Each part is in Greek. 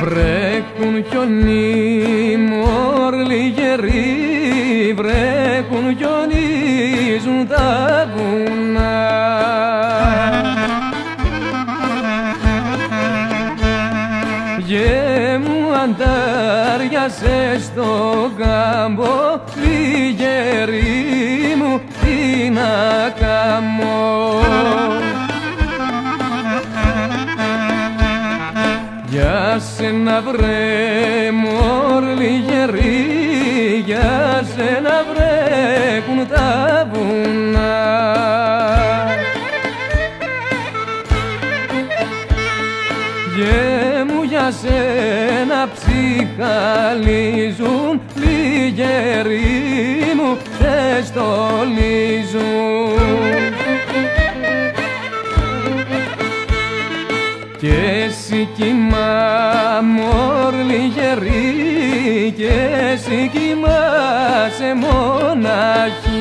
Βρέχουν χιονί μόρλοι γεροί Βρέχουν χιονίζουν τα βουνά Γέμου αντάριασε στον κάμπο Λιγερή μου τι να κάνω. Σένα βρε μωρ λιγερή για σένα βρέχουν τα βουνά. Γε μου για σένα ψυχαλίζουν λιγεροί μου σε στολίζουν Και εσύ κοιμά μωρ λιγερή και εσύ κοιμάσαι μοναχή.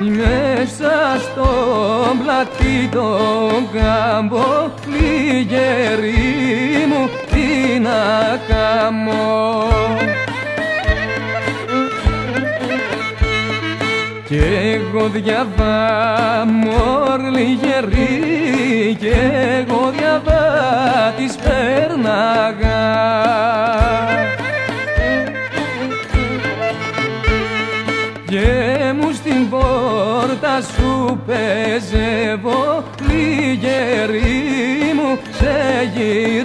Μέσα στο πλατή τον κάμπο λιγερή μου τι να κάμω Κι εγώ διαβά μωρ λιγερή κι εγώ διαβά της πέρναγα. Και μου στην πόρτα σου πεζεύω λιγερή μου σε γυρνά